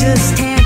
just had